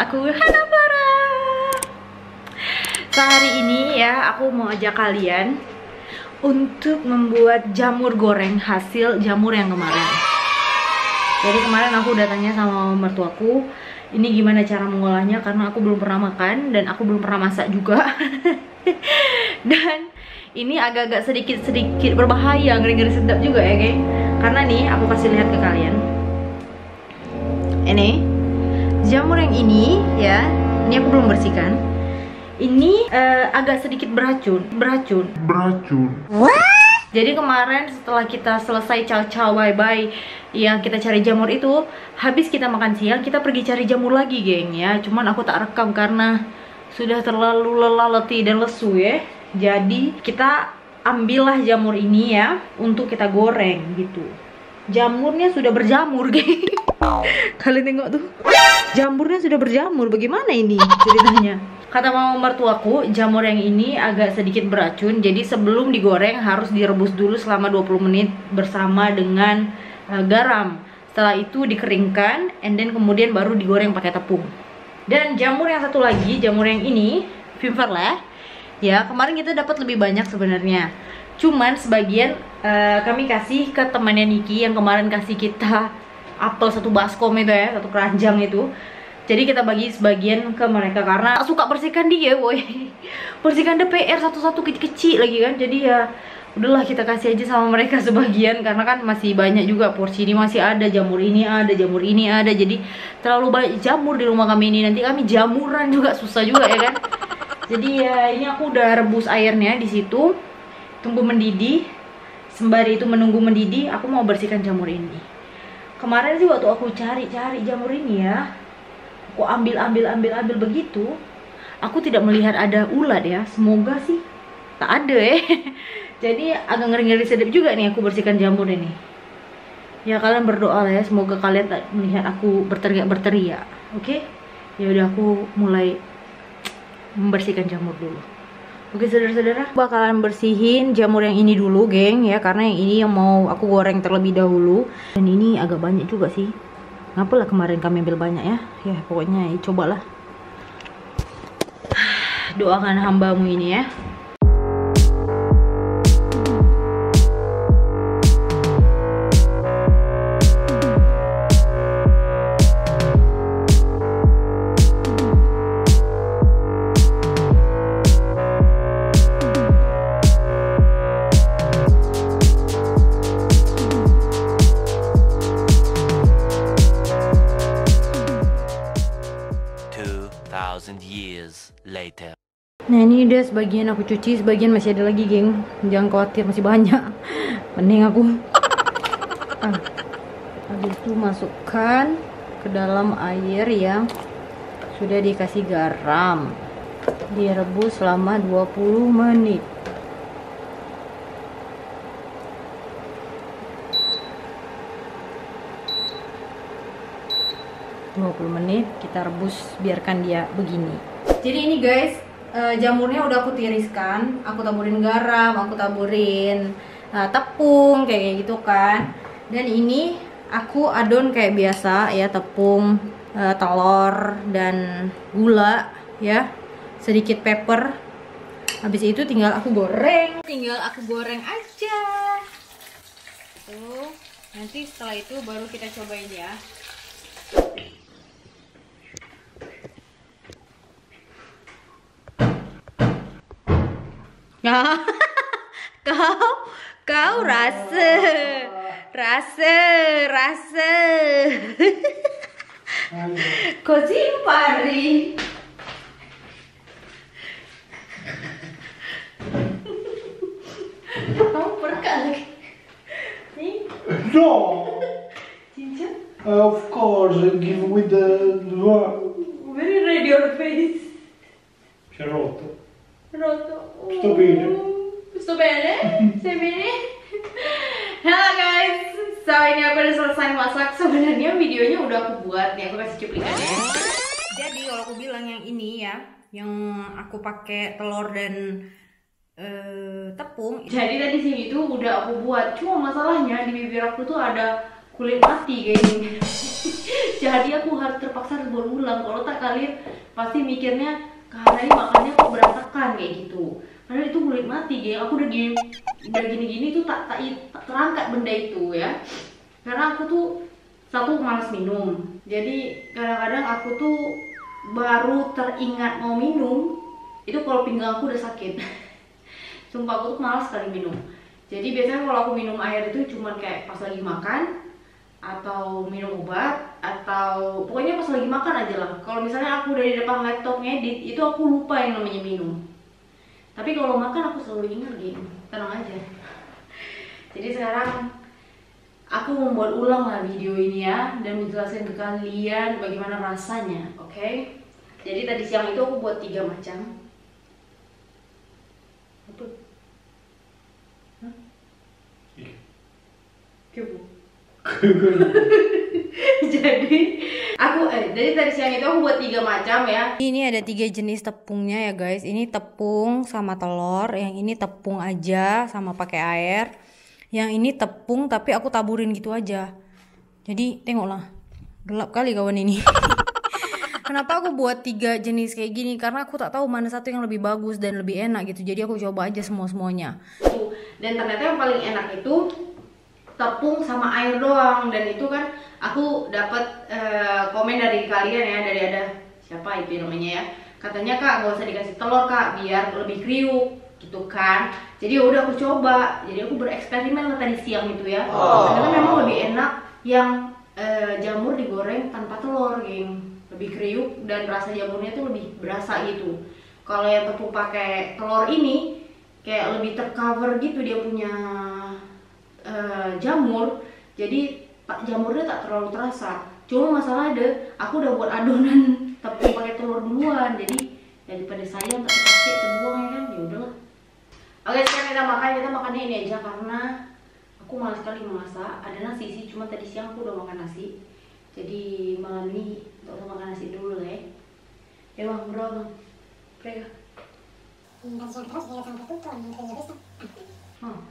aku Hana Flora. So hari ini ya aku mau ajak kalian Untuk membuat jamur goreng hasil jamur yang kemarin. Jadi kemarin aku udah tanya sama mertuaku Ini gimana cara mengolahnya? Karena aku belum pernah makan Dan aku belum pernah masak juga. Dan ini agak-agak sedikit-sedikit berbahaya Ngeri-ngeri sedap juga ya geng Karena nih aku kasih lihat ke kalian. Ini jamur yang ini ya ini aku belum bersihkan. Ini uh, agak sedikit beracun beracun. Beracun. Jadi kemarin setelah kita selesai caw-caw bye-bye yang kita cari jamur itu habis kita makan siang kita pergi cari jamur lagi geng ya. Cuman aku tak rekam karena sudah terlalu lelah letih dan lesu ya. Jadi kita ambillah jamur ini ya untuk kita goreng gitu. Jamurnya sudah berjamur geng. Kalian tengok tuh jamurnya sudah berjamur bagaimana ini? Ceritanya. Kata mama mertuaku jamur yang ini agak sedikit beracun jadi sebelum digoreng harus direbus dulu selama 20 menit bersama dengan uh, garam. Setelah itu dikeringkan and then kemudian baru digoreng pakai tepung. Dan jamur yang satu lagi jamur yang ini Finverleh ya kemarin kita dapat lebih banyak sebenarnya. Cuman sebagian uh, kami kasih ke temannya Niki yang kemarin kasih kita apel satu baskom itu ya satu keranjang itu. Jadi kita bagi sebagian ke mereka karena suka bersihkan dia boy bersihkan DPR satu-satu kecil-kecil lagi kan. Jadi ya udahlah kita kasih aja sama mereka sebagian karena kan masih banyak juga porsi ini. Masih ada jamur ini ada jamur ini ada. Jadi terlalu banyak jamur di rumah kami ini. Nanti kami jamuran juga susah juga ya kan. Jadi ya ini aku udah rebus airnya di situ. Tunggu mendidih. Sembari itu menunggu mendidih aku mau bersihkan jamur ini kemarin sih waktu aku cari-cari jamur ini ya aku ambil ambil ambil ambil begitu aku tidak melihat ada ulat ya. Semoga sih tak ada ya jadi agak ngeri-ngeri sedap juga nih aku bersihkan jamur ini. Ya kalian berdoa lah ya semoga kalian tak melihat aku berteriak-berteriak oke? Okay? ya udah aku mulai membersihkan jamur dulu Oke saudara-saudara, bakalan bersihin jamur yang ini dulu, geng ya, karena yang ini yang mau aku goreng terlebih dahulu. Dan ini agak banyak juga sih. Ngapalah kemarin kami ambil banyak ya? Ya pokoknya ya, cobalah. Doakan hambamu ini ya. Ini udah sebagian aku cuci, sebagian masih ada lagi geng. Jangan khawatir masih banyak. Mending aku. Ah. Habis itu masukkan ke dalam air yang sudah dikasih garam. Direbus selama 20 menit. 20 menit kita rebus biarkan dia begini. Jadi ini guys uh, jamurnya udah aku tiriskan aku taburin garam aku taburin uh, tepung kayak gitu kan. Dan ini aku adon kayak biasa ya tepung uh, telur dan gula ya. Sedikit pepper. Habis itu tinggal aku goreng. Tinggal aku goreng aja. Tuh nanti setelah itu baru kita cobain ya kau kau rasa rasa rasa. Kau simpari kamu perkak lagi. No. Cincin of course give with the very red your face. Si è rotto Rotto. Sto bene. Sto bene? Stai bene? Halo guys, so ini aku udah selesai masak. Sebenarnya videonya udah aku buat nih, aku kasih cuplikannya. Jadi kalau aku bilang yang ini ya, yang aku pakai telur dan uh, tepung. Jadi tadi sini tuh udah aku buat. Cuma masalahnya di bibir aku tuh ada kulit mati kayak gini. jadi aku harus terpaksa harus berulang kalau tak kalian pasti mikirnya karena ini makannya kok berantakan kayak gitu. Padahal itu kulit mati geng aku udah gini udah gini-gini tuh tak, tak terangkat benda itu ya. Karena aku tuh satu malas minum. Jadi kadang-kadang aku tuh baru teringat mau minum itu kalau pinggang aku udah sakit. Sumpah aku tuh malas sekali minum. Jadi biasanya kalau aku minum air itu cuman kayak pas lagi makan atau minum obat atau pokoknya pas lagi makan aja lah. Kalau misalnya aku udah di depan laptop ngedit itu aku lupa yang namanya minum. Tapi kalau makan aku selalu ingat gitu tenang aja. Jadi sekarang aku membuat ulang lah video ini ya dan menjelaskan ke kalian bagaimana rasanya oke? Jadi tadi siang itu aku buat tiga macam. Apa? Hah? Iya. Kepo. jadi aku eh jadi tadi siang itu aku buat tiga macam ya Ini ada tiga jenis tepungnya ya guys. Ini tepung sama telur. Yang ini tepung aja sama pakai air. Yang ini tepung tapi aku taburin gitu aja. Jadi tengoklah. Gelap kali kawan ini. Kenapa aku buat tiga jenis kayak gini? Karena aku tak tahu mana satu yang lebih bagus dan lebih enak gitu. Jadi aku coba aja semua-semuanya. Tuh. dan ternyata yang paling enak itu tepung sama air doang. Dan itu kan aku dapat eh, komen dari kalian ya dari ada siapa itu namanya ya. Katanya kak gak usah dikasih telur kak biar lebih kriuk gitu kan. Jadi ya udah aku coba. Jadi aku bereksperimen lah tadi siang itu ya. Ternyata memang lebih enak yang eh, jamur digoreng tanpa telur geng. Lebih kriuk dan rasa jamurnya tuh lebih berasa gitu. Kalau yang tepung pakai telur ini kayak lebih tercover gitu dia punya eh, jamur. Jadi jamurnya tak terlalu terasa. Cuma masalah ada aku udah buat adonan tepung pakai telur duluan. Jadi daripada sayang tak pakai terbuang ya kan? Ya udahlah. Oke sekarang kita makan. Kita makannya ini aja karena aku malas sekali memasak. Ada nasi sih cuma tadi siang aku udah makan nasi. Jadi malam ini usah makan nasi dulu ya. Ya bang bro bang? Prega.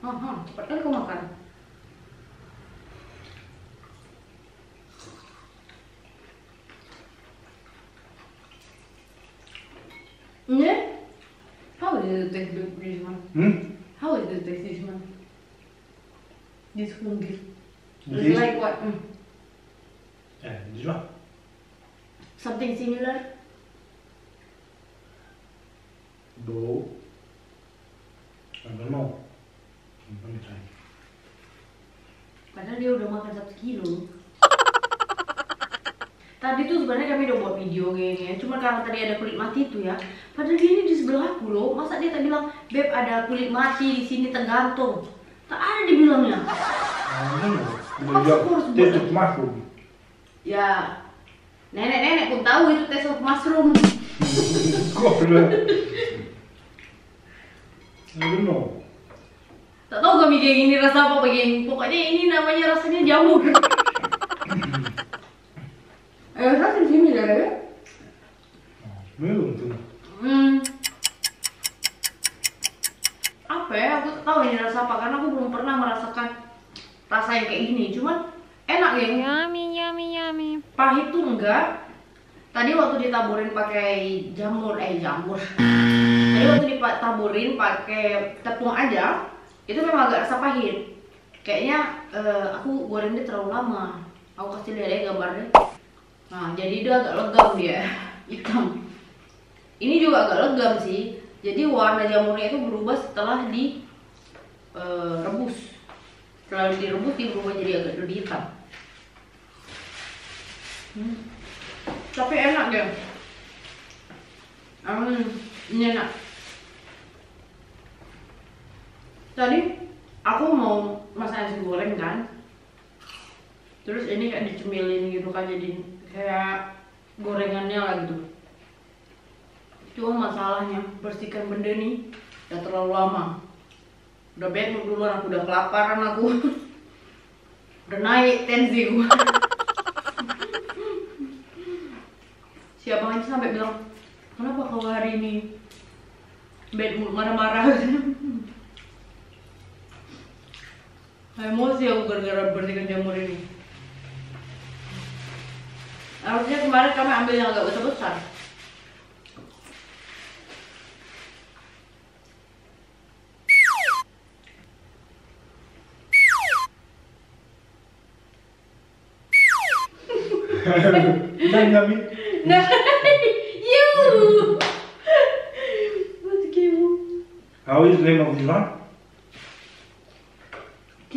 Dan siang terus dia sampai tutup dan kerja besok. Hah, hah, hah, cepat kali kau makan. Yeah? How is it taste this this one? Hmm? How is it taste this one? This fungi. It's This? like what? Mm. Eh, this one? Something similar? No. I don't know. Padahal dia udah makan satu kilo. Tadi tuh sebenarnya kami udah buat video kayaknya, cuma karena tadi ada kulit mati itu ya. Padahal dia ini di sebelah aku loh, masa dia tak bilang, beb ada kulit mati di sini tergantung. Tak ada dibilangnya. Taste but- of mushroom. Ya, nenek-nenek pun tahu itu taste of mushroom. God. I don't know. Kami kayak gini rasa apa geng. Pokoknya ini namanya rasanya jamur. Eh, rasanya similar ya. Melon tuh. Hmm. Apa ya? Aku tak tahu ini rasa apa karena aku belum pernah merasakan rasa yang kayak gini. Cuman enak ya. Yummy, yummy, yummy. Pahit tuh enggak. Tadi waktu ditaburin pakai jamur, eh jamur. Tadi waktu ditaburin pakai tepung aja, itu memang agak rasa pahit. Kayaknya eh, aku gorengnya terlalu lama. Aku kasih lihat ya gambarnya. Nah, jadi dia agak legam dia, hitam. Ini juga agak legam sih. Jadi warna jamurnya itu berubah setelah di eh, rebus. Setelah direbus dia berubah jadi agak lebih hitam. Hmm. Tapi enak dia. Hmm, ini enak. Tadi aku mau masak nasi goreng kan. Terus ini kayak dicemilin gitu kan jadi kayak gorengannya lah gitu. Cuma masalahnya bersihkan benda nih udah terlalu lama. Udah mood duluan aku udah kelaparan aku. udah naik tensi gua. si abang aja sampai bilang kenapa kau hari ini bad mood marah-marah emosi aku gara-gara bersihkan jamur ini Harusnya kemarin kami ambil yang agak besar-besar. Dai, dammi. Nah, you. What's you? How is the name of this one?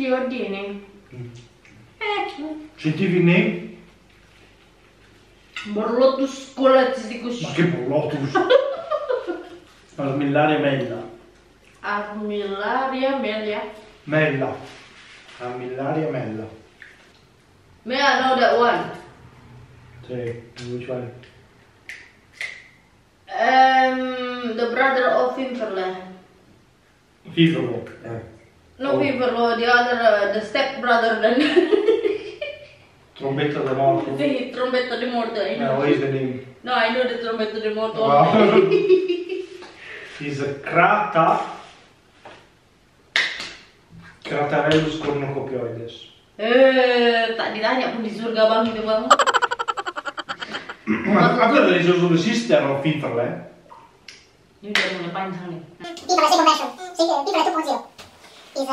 Ti ordini? Mm. Eh. Sentivi ne? Borlotto scolazzi di così. Ma che morlotus? Armillaria Mella. Armillaria Mella. Mella. Armillaria Mella. May I know that one? Say, which one? Um, the brother of Finferle. Finferle, eh. No Oh. Finferle, the other, uh, the step brother then. Trombetta da morto. the trombetta di morte. I Eh, know. what is the name? No, I know the trombetta di morte. Wow. only. is a crata. Cratarellus cornucopioides. eh, tak ditanya pun di surga bang itu bang. Ma quello è solo esistono Fifole? Ini udah mulai panjang nih. Piccola second version. Sì, piccola 2.0. Is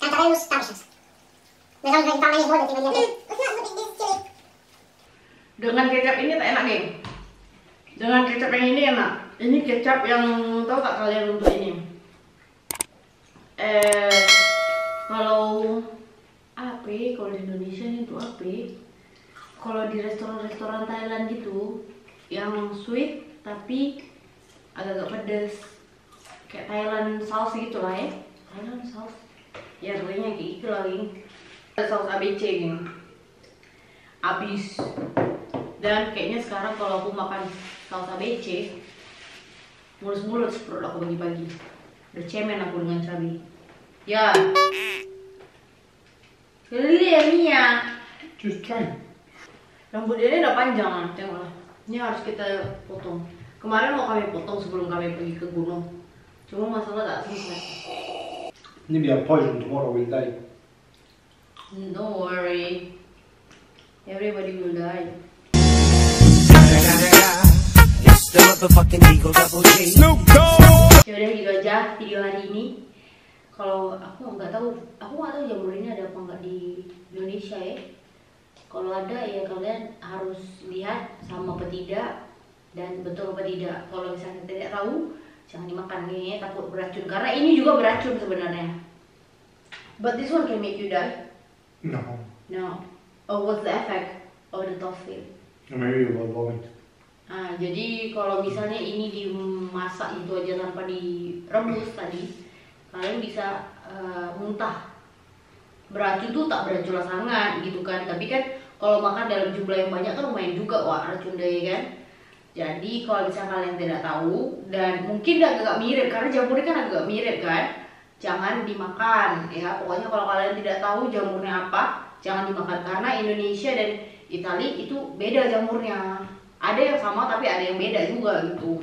Cantarellus tabacius. The sound very family word that you will Dengan kecap ini tak enak geng. Dengan kecap yang ini enak. Ini kecap yang tahu tak kalian untuk ini? Eh, kalau apa? ya, Kalau di Indonesia ini tuh apa? ya? Kalau di restoran-restoran Thailand gitu, yang sweet tapi agak-agak pedas. Kayak Thailand sauce gitu lah ya. Thailand sauce. Ya pokoknya kayak gitu. Ada saus ABC geng. Abis dan kayaknya sekarang kalau aku makan saus ABC mulus-mulus perut aku pagi-pagi. Udah cemen aku dengan cabai. Ya. Lili ya Mia Just try. rambut dia ini udah panjang tengoklah. Ini harus kita potong. Kemarin mau kami potong sebelum kami pergi ke gunung. Cuma masalah tak selesai Maybe a poison tomorrow will die. don't worry. Everybody will die. It's the motherfucking Eagle Double G. ya udah gitu aja video hari ini. Kalau aku nggak tahu aku nggak tahu jamur ini ada apa nggak di Indonesia ya. Kalau ada ya kalian harus lihat sama apa tidak dan betul apa tidak. Kalau misalnya tidak tahu jangan dimakan nih takut beracun karena ini juga beracun sebenarnya but this one can make you die No. no oh what's the effect of the toffee Maybe you will vomit. Nah, jadi kalau misalnya ini dimasak itu aja tanpa direbus tadi, kalian bisa eh, muntah. Beracun tuh tak beracun sangat gitu kan, tapi kan kalau makan dalam jumlah yang banyak kan lumayan juga wah racun deh kan. Jadi kalau misalnya kalian tidak tahu dan mungkin agak, agak mirip karena jamurnya kan agak mirip kan, jangan dimakan ya. Pokoknya kalau kalian tidak tahu jamurnya apa, jangan dimakan karena Indonesia dan Italia itu beda jamurnya. Ada yang sama tapi ada yang beda juga gitu.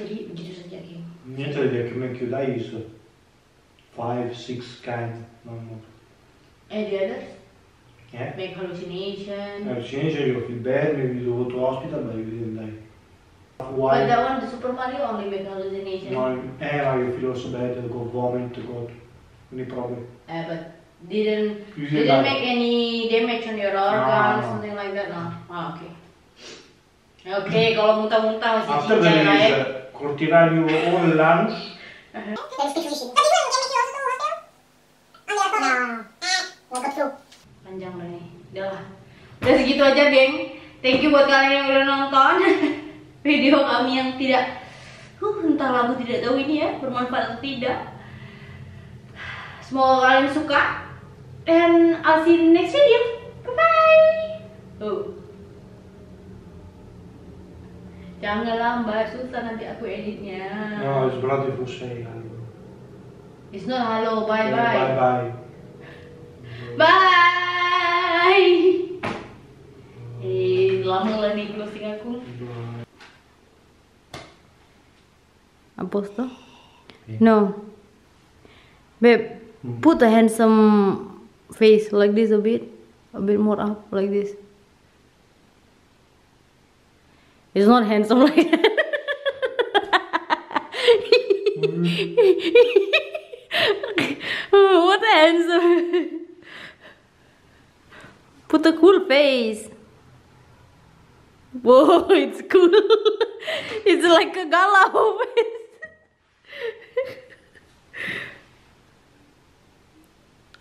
Jadi begitu saja geng. Niente idea che make you die is five, six kind. No. Eh the others Yeah? make hallucination. Hallucination, you feel bad, maybe you go to hospital, but you didn't die. But Why? that one, the Super Mario only make hallucination. No, eh, no, you feel also bad, go vomit, go any problem. Eh, but didn't You didn't didn't make any damage on your organs, no. something like that, no. Ah, oke. Oke, kalau muntah-muntah masih After cincang there is uh, cortirario all l'anus. There is speculation. But you will get me also to hostel? On the airport? No. Panjang udah nih. Udah lah. Udah segitu aja, geng. Thank you buat kalian yang udah nonton video kami yang tidak huh, entahlah aku tidak tahu ini ya bermanfaat atau tidak. Semoga kalian suka. And I'll see you next video. Bye bye. Oh. Jangan lambat, susah nanti aku editnya. No, it's bloody say. It's not hello, bye bye. Bye bye. Bye. Eh, lama lah nih closing aku. Aposto? Eh. No. Babe, hmm. put a handsome face like this a bit. A bit more up, like this. It's not handsome like that. Mm. what handsome? Put a cool face. Whoa, it's cool. it's like a galau face.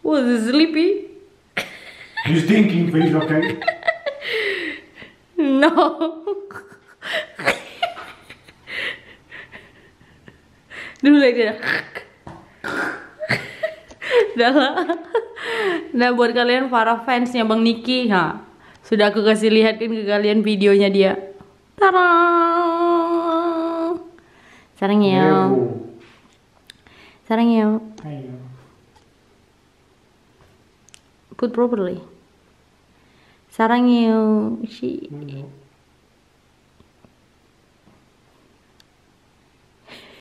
Was it sleepy? He's thinking face, okay? No. Dulu lagi dia. Nah buat kalian para fansnya Bang Niki, ha, sudah aku kasih lihatin ke kalian videonya dia. Tara. Sarangnya. Careful. Sarangnya. Hey, Put properly. Sarangnya. She. no, no.